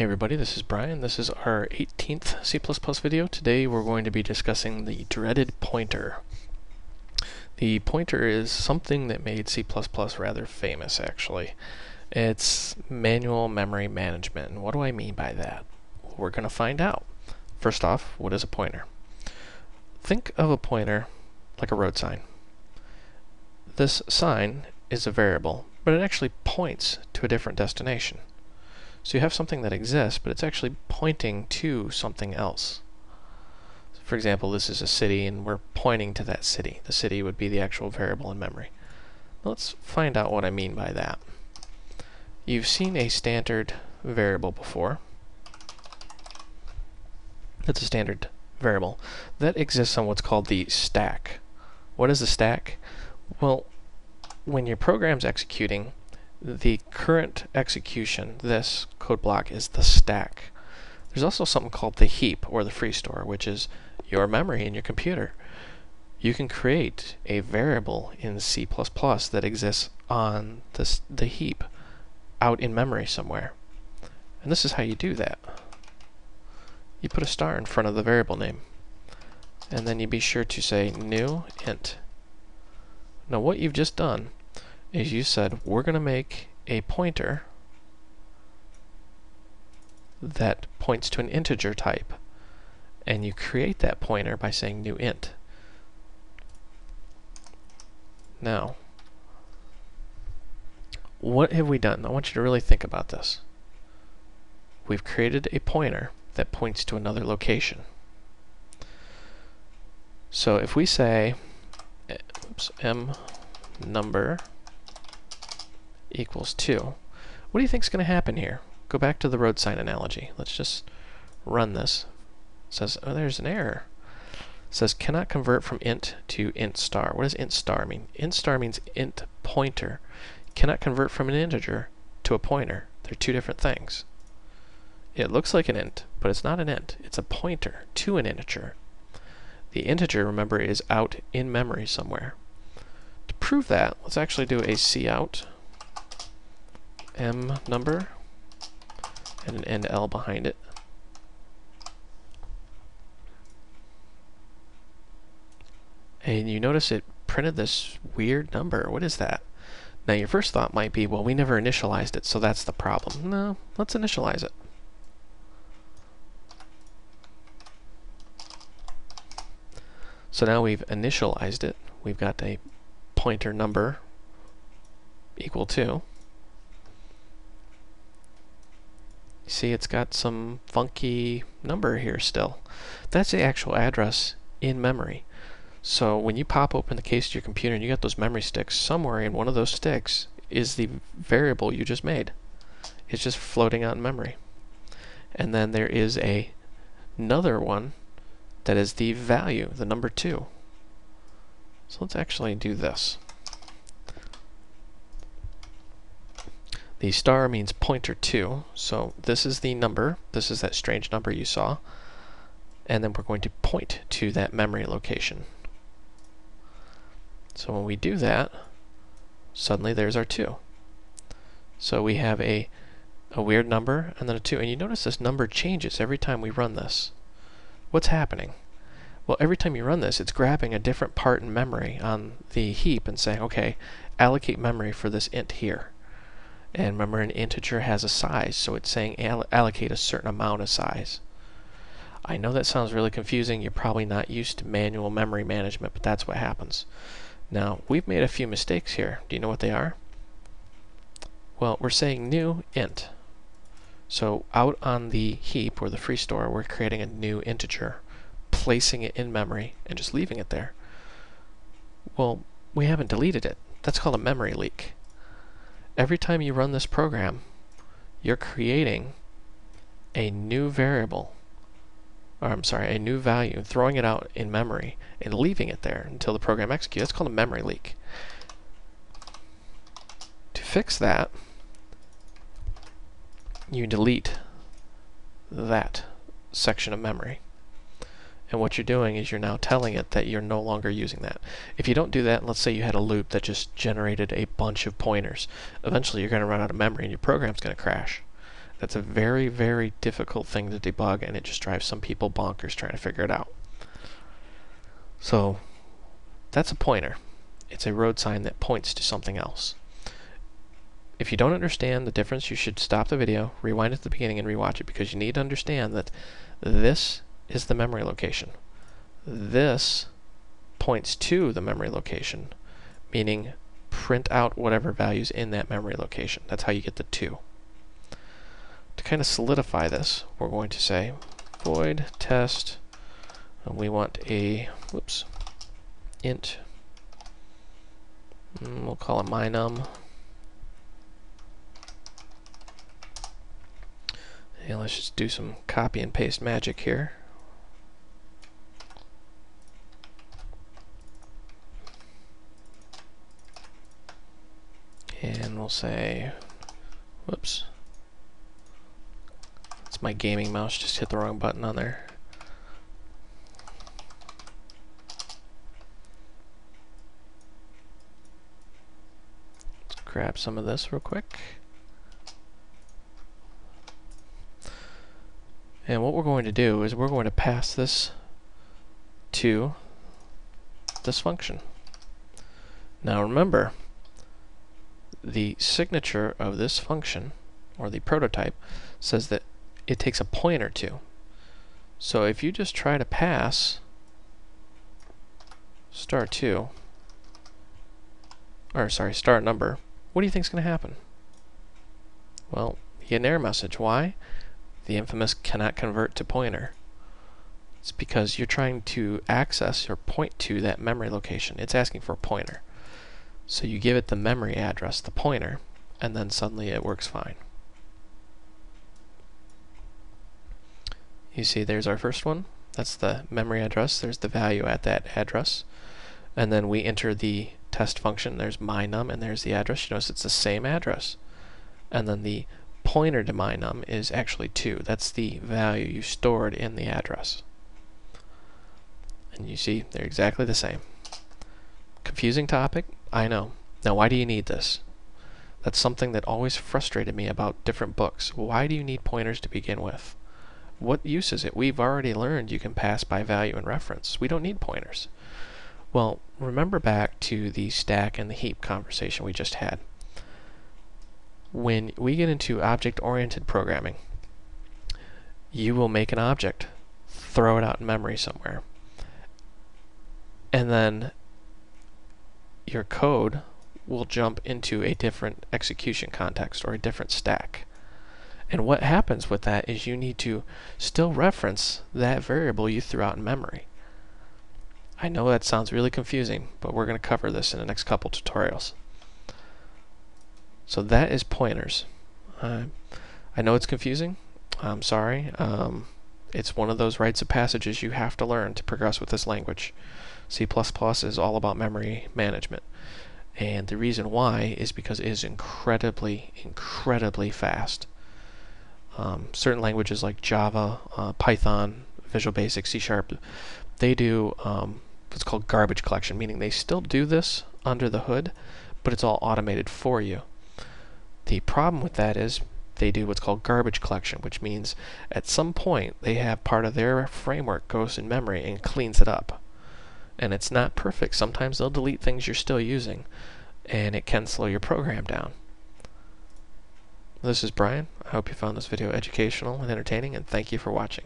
Hey everybody, this is Brian. This is our 18th C++ video. Today we're going to be discussing the dreaded pointer. The pointer is something that made C++ rather famous actually. It's manual memory management. And what do I mean by that? we're going to find out. First off, what is a pointer? Think of a pointer like a road sign. This sign is a variable, but it actually points to a different destination. So you have something that exists, but it's actually pointing to something else. For example, this is a city, and we're pointing to that city. The city would be the actual variable in memory. Let's find out what I mean by that. You've seen a standard variable before. That's a standard variable that exists on what's called the stack. What is a stack? Well, when your program's executing, the current execution, this code block, is the stack. There's also something called the heap or the free store, which is your memory in your computer. You can create a variable in C++ that exists on this, the heap out in memory somewhere. And this is how you do that. You put a star in front of the variable name. And then you be sure to say new int. Now what you've just done is you said we're going to make a pointer that points to an integer type and you create that pointer by saying new int. Now, what have we done? I want you to really think about this. We've created a pointer that points to another location. So if we say oops, m number equals 2. What do you think is going to happen here? Go back to the road sign analogy. Let's just run this. It says, oh, there's an error. It says, cannot convert from int to int star. What does int star mean? int star means int pointer. Cannot convert from an integer to a pointer. They're two different things. It looks like an int, but it's not an int. It's a pointer to an integer. The integer, remember, is out in memory somewhere. To prove that, let's actually do a cout m number and an end L behind it. And you notice it printed this weird number. What is that? Now your first thought might be, well, we never initialized it, so that's the problem. No, let's initialize it. So now we've initialized it. We've got a pointer number equal to see it's got some funky number here still. That's the actual address in memory. So when you pop open the case of your computer and you got those memory sticks, somewhere in one of those sticks is the variable you just made. It's just floating out in memory. And then there is a another one that is the value, the number 2. So let's actually do this. The star means pointer to, so this is the number, this is that strange number you saw, and then we're going to point to that memory location. So when we do that, suddenly there's our 2. So we have a, a weird number and then a 2, and you notice this number changes every time we run this. What's happening? Well, every time you run this, it's grabbing a different part in memory on the heap and saying, okay, allocate memory for this int here. And remember, an integer has a size, so it's saying all allocate a certain amount of size. I know that sounds really confusing. You're probably not used to manual memory management, but that's what happens. Now, we've made a few mistakes here. Do you know what they are? Well, we're saying new int. So out on the heap, or the free store, we're creating a new integer, placing it in memory, and just leaving it there. Well, we haven't deleted it. That's called a memory leak every time you run this program, you're creating a new variable, or I'm sorry, a new value, throwing it out in memory and leaving it there until the program executes. That's called a memory leak. To fix that, you delete that section of memory. And what you're doing is you're now telling it that you're no longer using that. If you don't do that, let's say you had a loop that just generated a bunch of pointers. Eventually you're going to run out of memory and your program's going to crash. That's a very, very difficult thing to debug, and it just drives some people bonkers trying to figure it out. So, that's a pointer. It's a road sign that points to something else. If you don't understand the difference, you should stop the video, rewind at the beginning, and rewatch it because you need to understand that this is the memory location. This points to the memory location, meaning print out whatever values in that memory location. That's how you get the 2. To kind of solidify this, we're going to say void test, and we want a, whoops, int, mm, we'll call it mynum. And let's just do some copy and paste magic here. And we'll say, whoops. It's my gaming mouse, just hit the wrong button on there. Let's grab some of this real quick. And what we're going to do is we're going to pass this to this function. Now remember, the signature of this function, or the prototype, says that it takes a pointer to. So if you just try to pass star 2, or sorry, star number, what do you think is going to happen? Well, you get an error message. Why? the infamous cannot convert to pointer. It's because you're trying to access or point to that memory location. It's asking for a pointer. So you give it the memory address, the pointer, and then suddenly it works fine. You see there's our first one. That's the memory address. There's the value at that address. And then we enter the test function. There's mynum and there's the address. You notice it's the same address. And then the pointer to mynum is actually 2. That's the value you stored in the address. And you see, they're exactly the same. Confusing topic? I know. Now, why do you need this? That's something that always frustrated me about different books. Why do you need pointers to begin with? What use is it? We've already learned you can pass by value and reference. We don't need pointers. Well, remember back to the stack and the heap conversation we just had when we get into object-oriented programming, you will make an object, throw it out in memory somewhere, and then your code will jump into a different execution context or a different stack. And what happens with that is you need to still reference that variable you threw out in memory. I know that sounds really confusing, but we're going to cover this in the next couple tutorials. So that is pointers. Uh, I know it's confusing. I'm sorry. Um, it's one of those rites of passages you have to learn to progress with this language. C++ is all about memory management. And the reason why is because it is incredibly, incredibly fast. Um, certain languages like Java, uh, Python, Visual Basic, C Sharp, they do um, what's called garbage collection, meaning they still do this under the hood, but it's all automated for you. The problem with that is they do what's called garbage collection, which means at some point they have part of their framework goes in memory and cleans it up. And it's not perfect. Sometimes they'll delete things you're still using, and it can slow your program down. This is Brian. I hope you found this video educational and entertaining, and thank you for watching.